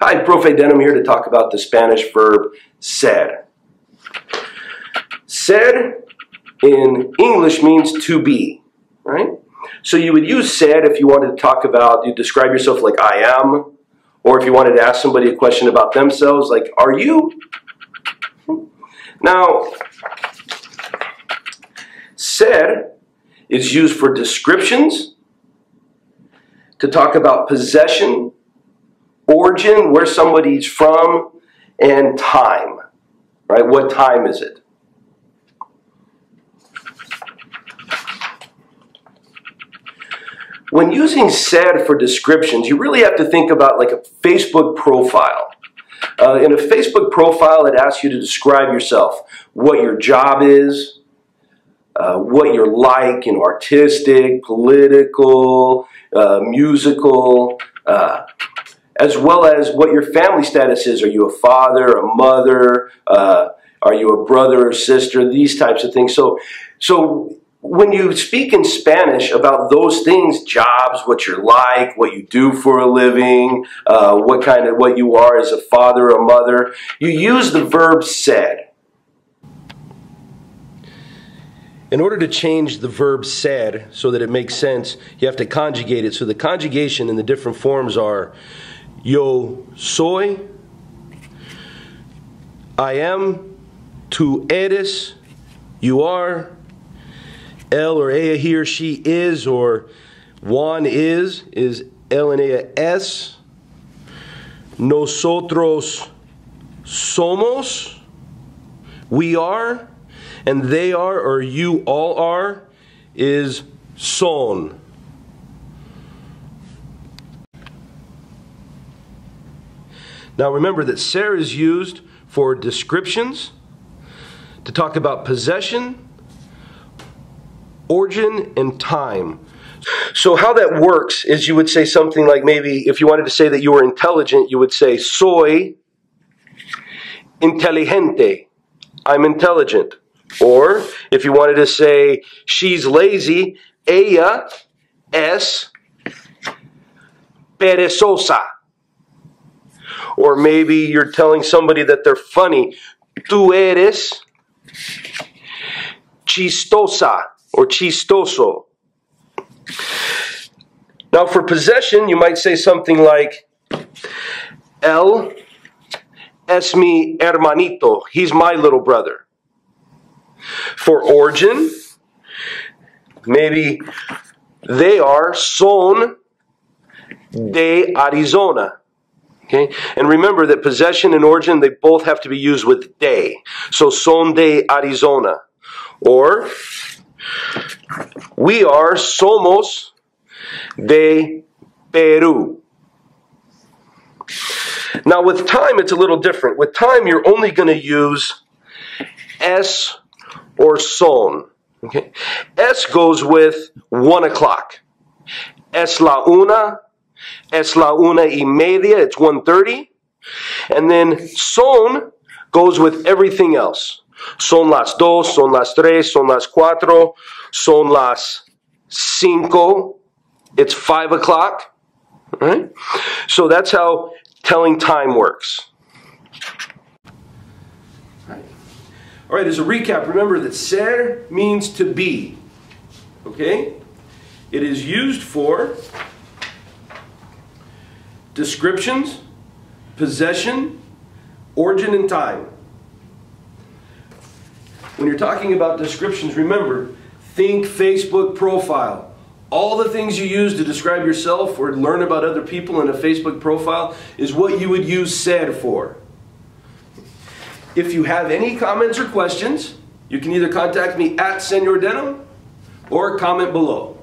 Hi, Profe Denham here to talk about the Spanish verb ser. Ser in English means to be, right? So you would use ser if you wanted to talk about, you describe yourself like I am, or if you wanted to ask somebody a question about themselves, like, are you? Now, ser is used for descriptions, to talk about possession, origin, where somebody's from, and time. Right? What time is it? When using ser for descriptions, you really have to think about like a Facebook profile. Uh, in a Facebook profile, it asks you to describe yourself, what your job is, uh, what you're like, you know, artistic, political, uh, musical, uh, as well as what your family status is. Are you a father, a mother? Uh, are you a brother or sister? These types of things. So, so when you speak in Spanish about those things, jobs, what you're like, what you do for a living, uh, what kind of what you are as a father or mother, you use the verb ser. In order to change the verb ser so that it makes sense, you have to conjugate it. So the conjugation in the different forms are yo soy, I am, tú eres, you are, él or ella, he or she is, or Juan is, is él and ella es, nosotros somos, we are, and they are, or you all are, is son. Now remember that ser is used for descriptions, to talk about possession, origin, and time. So how that works is you would say something like maybe if you wanted to say that you were intelligent, you would say soy inteligente. I'm intelligent. Or if you wanted to say she's lazy, ella es perezosa. Or maybe you're telling somebody that they're funny. Tú eres chistosa or chistoso. Now, for possession, you might say something like, El es mi hermanito. He's my little brother. For origin, maybe they are son de Arizona. Okay? And remember that possession and origin, they both have to be used with de. So son de Arizona. Or we are somos de Peru. Now with time, it's a little different. With time, you're only going to use es or son. Okay? Es goes with one o'clock. Es la una Es la una y media. It's 1.30. And then son goes with everything else. Son las dos, son las tres, son las cuatro, son las cinco. It's five o'clock. Right? So that's how telling time works. All right, as a recap, remember that ser means to be. Okay? It is used for descriptions, possession, origin, and time. When you're talking about descriptions, remember, think Facebook profile. All the things you use to describe yourself or learn about other people in a Facebook profile is what you would use ser for. If you have any comments or questions, you can either contact me at Senor Denham or comment below.